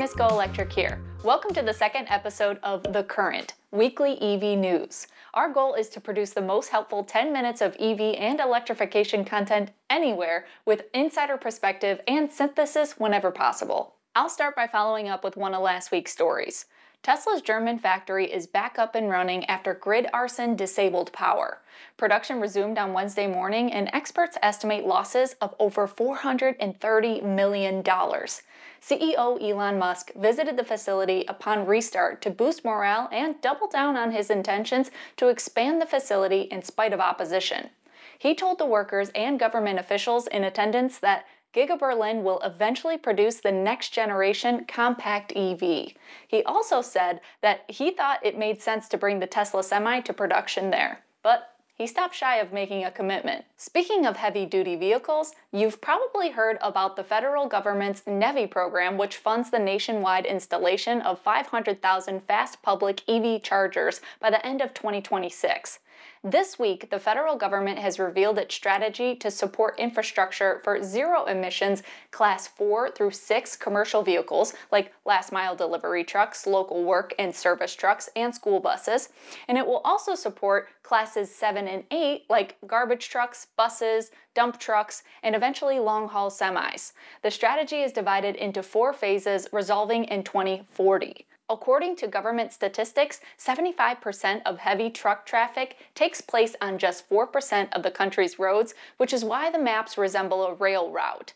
Miss GoElectric here. Welcome to the second episode of The Current, weekly EV news. Our goal is to produce the most helpful 10 minutes of EV and electrification content anywhere with insider perspective and synthesis whenever possible. I'll start by following up with one of last week's stories. Tesla's German factory is back up and running after grid arson disabled power. Production resumed on Wednesday morning, and experts estimate losses of over $430 million. CEO Elon Musk visited the facility upon restart to boost morale and double down on his intentions to expand the facility in spite of opposition. He told the workers and government officials in attendance that Giga Berlin will eventually produce the next generation compact EV. He also said that he thought it made sense to bring the Tesla Semi to production there. But he stopped shy of making a commitment. Speaking of heavy duty vehicles, you've probably heard about the federal government's NEVI program, which funds the nationwide installation of 500,000 fast public EV chargers by the end of 2026. This week, the federal government has revealed its strategy to support infrastructure for zero emissions Class 4 through 6 commercial vehicles, like last mile delivery trucks, local work and service trucks, and school buses. And it will also support Classes 7 and 8, like garbage trucks, buses, dump trucks, and eventually long haul semis. The strategy is divided into four phases, resolving in 2040. According to government statistics, 75% of heavy truck traffic takes place on just 4% of the country's roads, which is why the maps resemble a rail route.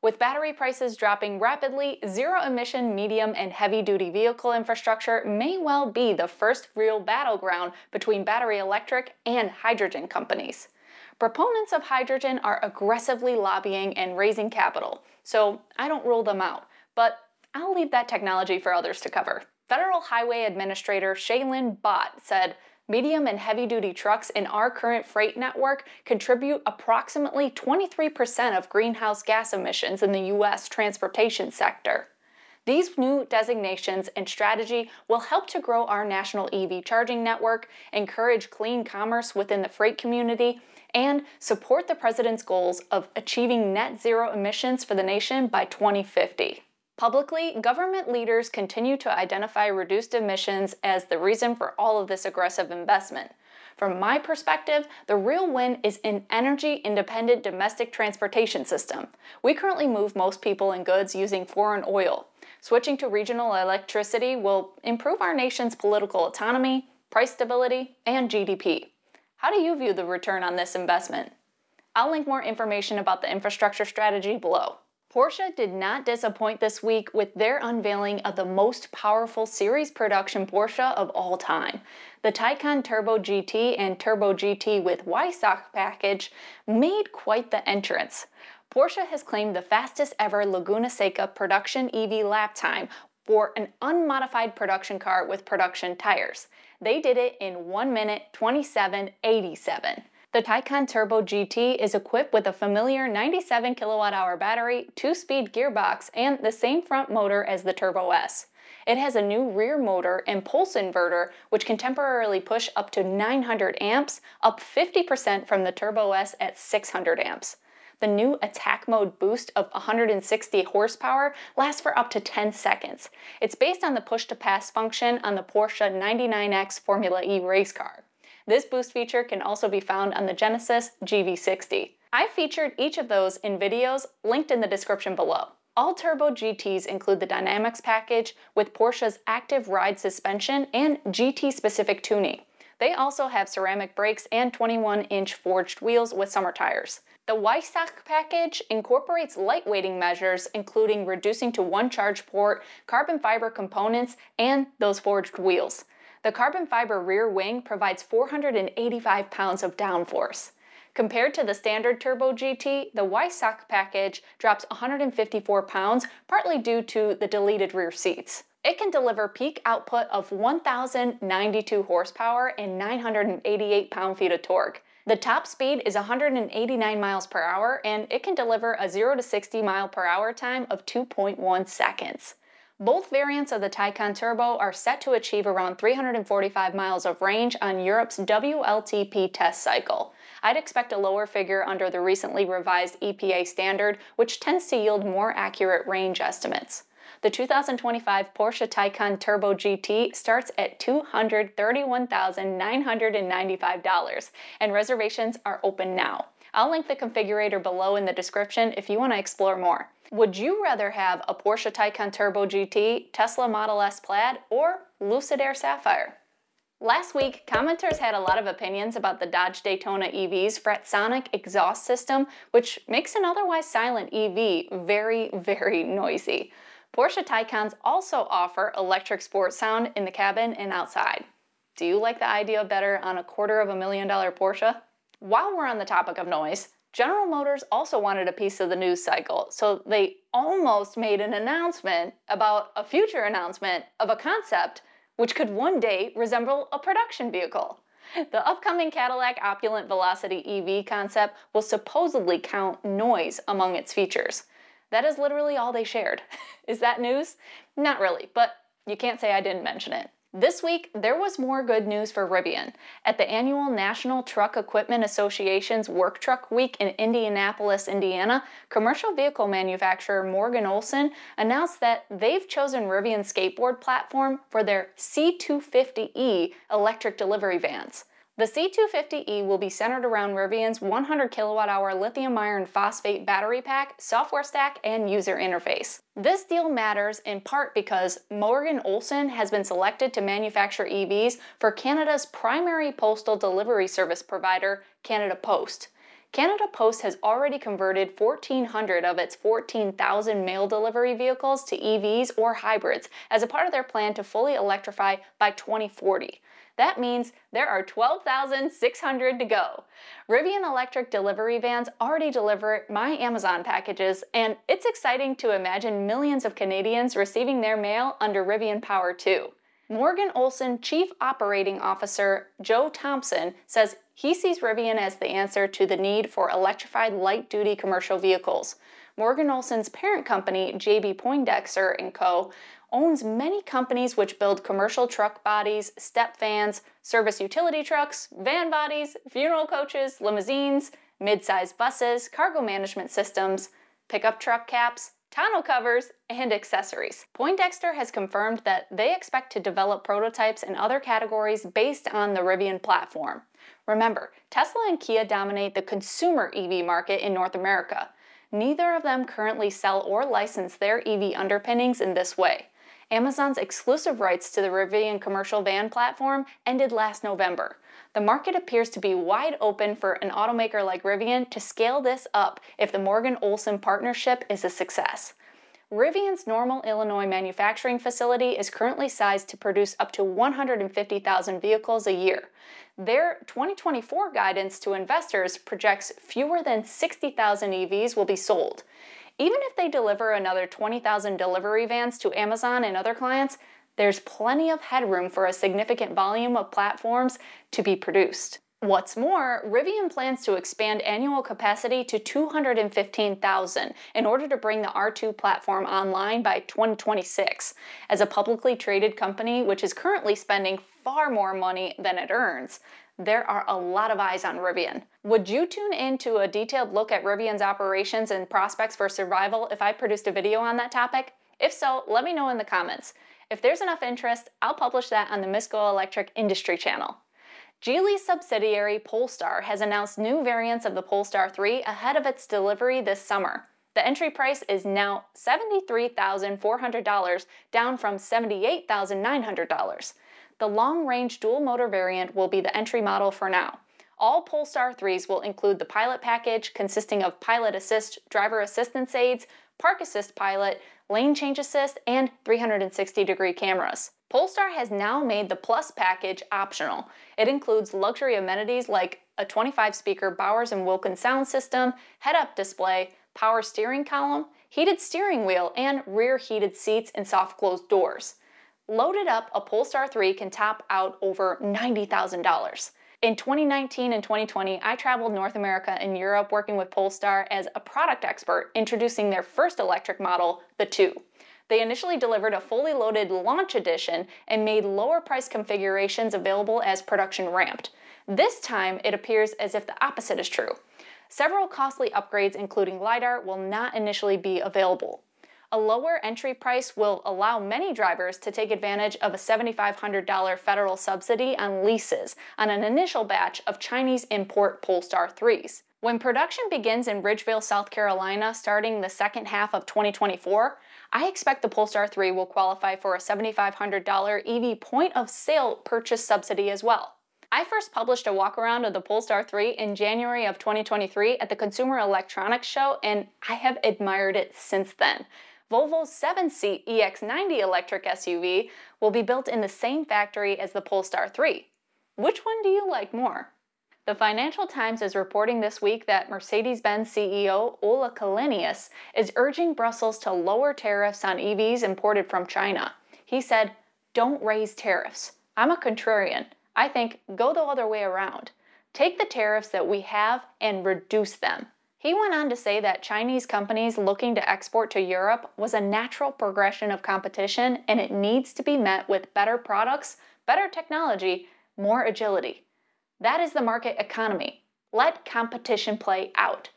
With battery prices dropping rapidly, zero emission medium and heavy duty vehicle infrastructure may well be the first real battleground between battery electric and hydrogen companies. Proponents of hydrogen are aggressively lobbying and raising capital, so I don't rule them out, but I'll leave that technology for others to cover. Federal Highway Administrator Shailen Bhatt said, Medium and heavy duty trucks in our current freight network contribute approximately 23% of greenhouse gas emissions in the U.S. transportation sector. These new designations and strategy will help to grow our national EV charging network, encourage clean commerce within the freight community, and support the President's goals of achieving net zero emissions for the nation by 2050. Publicly, government leaders continue to identify reduced emissions as the reason for all of this aggressive investment. From my perspective, the real win is an energy independent domestic transportation system. We currently move most people and goods using foreign oil. Switching to regional electricity will improve our nation's political autonomy, price stability, and GDP. How do you view the return on this investment? I'll link more information about the infrastructure strategy below. Porsche did not disappoint this week with their unveiling of the most powerful series production Porsche of all time. The Taycan Turbo GT and Turbo GT with Weissach package made quite the entrance. Porsche has claimed the fastest ever Laguna Seca production EV lap time for an unmodified production car with production tires. They did it in 1 minute 27.87. The Taycan Turbo GT is equipped with a familiar 97 kilowatt hour battery, 2-speed gearbox, and the same front motor as the Turbo S. It has a new rear motor and pulse inverter, which can temporarily push up to 900 amps, up 50% from the Turbo S at 600 amps. The new attack mode boost of 160 horsepower lasts for up to 10 seconds. It's based on the push to pass function on the Porsche 99X Formula E race car. This boost feature can also be found on the Genesis GV60. I featured each of those in videos linked in the description below. All turbo GTs include the Dynamics package with Porsche's active ride suspension and GT specific tuning. They also have ceramic brakes and 21 inch forged wheels with summer tires. The Weissach package incorporates lightweighting measures, including reducing to one charge port, carbon fiber components, and those forged wheels. The carbon fiber rear wing provides 485 pounds of downforce. Compared to the standard Turbo GT, the Weissach package drops 154 pounds, partly due to the deleted rear seats. It can deliver peak output of 1,092 horsepower and 988 pound-feet of torque. The top speed is 189 miles per hour, and it can deliver a 0 to 60 mile per hour time of 2.1 seconds. Both variants of the Taycan Turbo are set to achieve around 345 miles of range on Europe's WLTP test cycle. I'd expect a lower figure under the recently revised EPA standard, which tends to yield more accurate range estimates. The 2025 Porsche Taycan Turbo GT starts at $231,995, and reservations are open now. I'll link the configurator below in the description if you want to explore more. Would you rather have a Porsche Taycan Turbo GT, Tesla Model S Plaid, or Lucid Air Sapphire? Last week, commenters had a lot of opinions about the Dodge Daytona EV's Fratzonic exhaust system, which makes an otherwise silent EV very, very noisy. Porsche Taycans also offer electric sport sound in the cabin and outside. Do you like the idea better on a quarter of a million dollar Porsche? While we're on the topic of noise, General Motors also wanted a piece of the news cycle, so they almost made an announcement about a future announcement of a concept which could one day resemble a production vehicle. The upcoming Cadillac Opulent Velocity EV concept will supposedly count noise among its features. That is literally all they shared. is that news? Not really, but you can't say I didn't mention it. This week, there was more good news for Rivian. At the annual National Truck Equipment Association's Work Truck Week in Indianapolis, Indiana, commercial vehicle manufacturer Morgan Olson announced that they've chosen Rivian's skateboard platform for their C250E electric delivery vans. The C250E will be centered around Rivian's 100 kilowatt hour lithium iron phosphate battery pack, software stack, and user interface. This deal matters in part because Morgan Olson has been selected to manufacture EVs for Canada's primary postal delivery service provider, Canada Post. Canada Post has already converted 1,400 of its 14,000 mail delivery vehicles to EVs or hybrids as a part of their plan to fully electrify by 2040. That means there are 12,600 to go. Rivian electric delivery vans already deliver my Amazon packages, and it's exciting to imagine millions of Canadians receiving their mail under Rivian Power too. Morgan Olson Chief Operating Officer Joe Thompson says he sees Rivian as the answer to the need for electrified light duty commercial vehicles. Morgan Olson's parent company, JB Poindexter & Co., owns many companies which build commercial truck bodies, step vans, service utility trucks, van bodies, funeral coaches, limousines, mid-sized buses, cargo management systems, pickup truck caps, tonneau covers, and accessories. Poindexter has confirmed that they expect to develop prototypes in other categories based on the Rivian platform. Remember, Tesla and Kia dominate the consumer EV market in North America. Neither of them currently sell or license their EV underpinnings in this way. Amazon's exclusive rights to the Rivian commercial van platform ended last November. The market appears to be wide open for an automaker like Rivian to scale this up if the Morgan Olson partnership is a success. Rivian's Normal, Illinois manufacturing facility is currently sized to produce up to 150,000 vehicles a year. Their 2024 guidance to investors projects fewer than 60,000 EVs will be sold. Even if they deliver another 20,000 delivery vans to Amazon and other clients, there's plenty of headroom for a significant volume of platforms to be produced. What's more, Rivian plans to expand annual capacity to 215,000 in order to bring the R2 platform online by 2026. As a publicly traded company which is currently spending far more money than it earns, there are a lot of eyes on Rivian. Would you tune in to a detailed look at Rivian's operations and prospects for survival if I produced a video on that topic? If so, let me know in the comments. If there's enough interest, I'll publish that on the Miss GoElectric Industry channel. Geely's subsidiary Polestar has announced new variants of the Polestar 3 ahead of its delivery this summer. The entry price is now $73,400, down from $78,900. The long-range dual-motor variant will be the entry model for now. All Polestar 3s will include the Pilot package consisting of Pilot Assist driver assistance aids, Park Assist Pilot, Lane Change Assist, and 360-degree cameras. Polestar has now made the Plus package optional. It includes luxury amenities like a 25-speaker Bowers & Wilkins sound system, head-up display, power steering column, heated steering wheel, and rear heated seats and soft closed doors. Loaded up, a Polestar 3 can top out over $90,000. In 2019 and 2020, I traveled North America and Europe working with Polestar as a product expert, introducing their first electric model, the 2. They initially delivered a fully loaded launch edition and made lower price configurations available as production ramped. This time, it appears as if the opposite is true. Several costly upgrades, including LiDAR, will not initially be available. A lower entry price will allow many drivers to take advantage of a $7,500 federal subsidy on leases on an initial batch of Chinese import Polestar 3s. When production begins in Ridgeville, South Carolina, starting the second half of 2024, I expect the Polestar 3 will qualify for a $7,500 EV point of sale purchase subsidy as well. I first published a walk around of the Polestar 3 in January of 2023 at the Consumer Electronics Show, and I have admired it since then. Volvo's 7 seat EX90 electric SUV will be built in the same factory as the Polestar 3. Which one do you like more? The Financial Times is reporting this week that Mercedes Benz CEO Ola Källenius is urging Brussels to lower tariffs on EVs imported from China. He said, Don't raise tariffs. I'm a contrarian. I think go the other way around. Take the tariffs that we have and reduce them. He went on to say that Chinese companies looking to export to Europe was a natural progression of competition and it needs to be met with better products, better technology, more agility. That is the market economy. Let competition play out.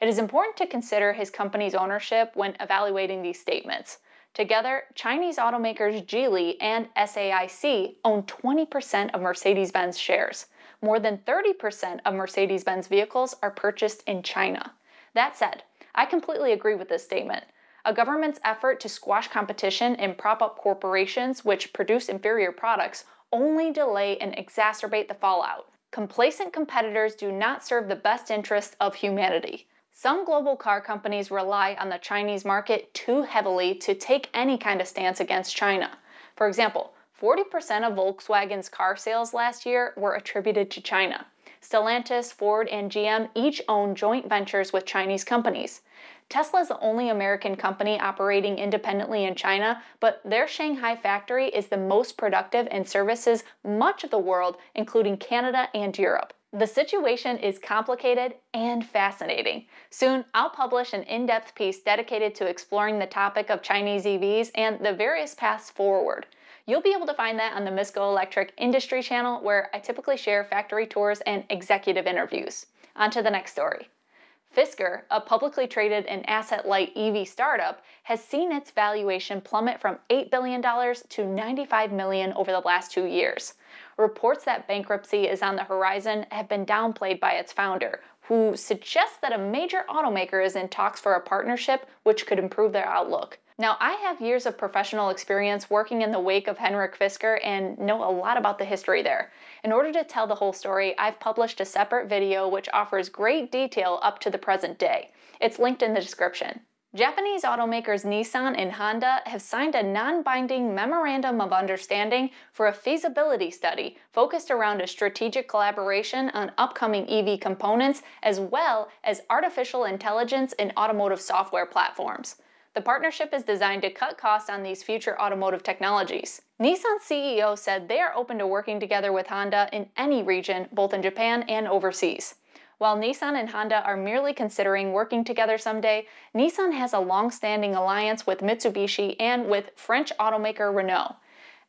It is important to consider his company's ownership when evaluating these statements. Together, Chinese automakers Geely and SAIC own 20% of Mercedes Benz shares. More than 30% of Mercedes Benz vehicles are purchased in China. That said, I completely agree with this statement. A government's effort to squash competition and prop up corporations which produce inferior products only delay and exacerbate the fallout. Complacent competitors do not serve the best interests of humanity. Some global car companies rely on the Chinese market too heavily to take any kind of stance against China. For example, 40% of Volkswagen's car sales last year were attributed to China. Stellantis, Ford, and GM each own joint ventures with Chinese companies. Tesla is the only American company operating independently in China, but their Shanghai factory is the most productive and services much of the world, including Canada and Europe. The situation is complicated and fascinating. Soon, I'll publish an in depth piece dedicated to exploring the topic of Chinese EVs and the various paths forward. You'll be able to find that on the Miss GoElectric Industry channel, where I typically share factory tours and executive interviews. On to the next story. Fisker, a publicly traded and asset light EV startup, has seen its valuation plummet from $8 billion to 95 million over the last two years. Reports that bankruptcy is on the horizon have been downplayed by its founder, who suggests that a major automaker is in talks for a partnership which could improve their outlook. Now, I have years of professional experience working in the wake of Henrik Fisker and know a lot about the history there. In order to tell the whole story, I've published a separate video which offers great detail up to the present day. It's linked in the description. Japanese automakers Nissan and Honda have signed a non binding Memorandum of Understanding for a feasibility study focused around a strategic collaboration on upcoming EV components as well as artificial intelligence and automotive software platforms. The partnership is designed to cut costs on these future automotive technologies. Nissan's CEO said they are open to working together with Honda in any region, both in Japan and overseas. While Nissan and Honda are merely considering working together someday, Nissan has a long standing alliance with Mitsubishi and with French automaker Renault.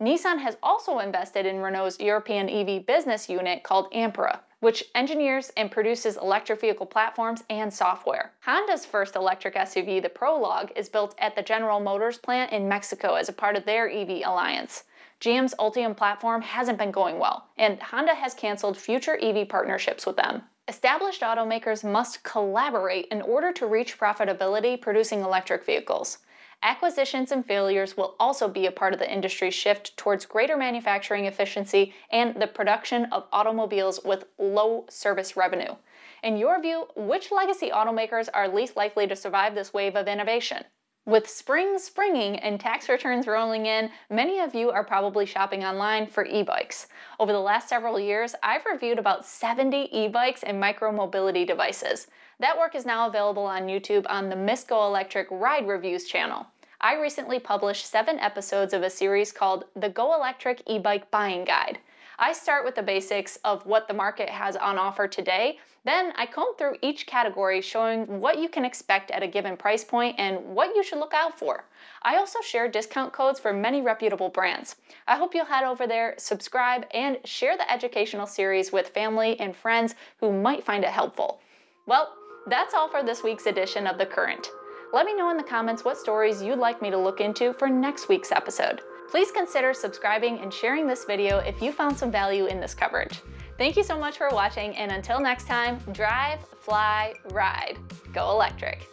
Nissan has also invested in Renault's European EV business unit called Ampere, which engineers and produces electric vehicle platforms and software. Honda's first electric SUV, the Prologue, is built at the General Motors plant in Mexico as a part of their EV alliance. GM's Ultium platform hasn't been going well, and Honda has canceled future EV partnerships with them. Established automakers must collaborate in order to reach profitability producing electric vehicles. Acquisitions and failures will also be a part of the industry's shift towards greater manufacturing efficiency and the production of automobiles with low service revenue. In your view, which legacy automakers are least likely to survive this wave of innovation? With spring springing and tax returns rolling in, many of you are probably shopping online for e-bikes. Over the last several years, I've reviewed about 70 e-bikes and micro-mobility devices. That work is now available on YouTube on the Miss GoElectric Ride Reviews channel. I recently published seven episodes of a series called The Go Electric E-Bike Buying Guide. I start with the basics of what the market has on offer today. Then I comb through each category showing what you can expect at a given price point and what you should look out for. I also share discount codes for many reputable brands. I hope you'll head over there, subscribe, and share the educational series with family and friends who might find it helpful. Well, that's all for this week's edition of The Current. Let me know in the comments what stories you'd like me to look into for next week's episode. Please consider subscribing and sharing this video if you found some value in this coverage. Thank you so much for watching, and until next time, drive, fly, ride. Go electric.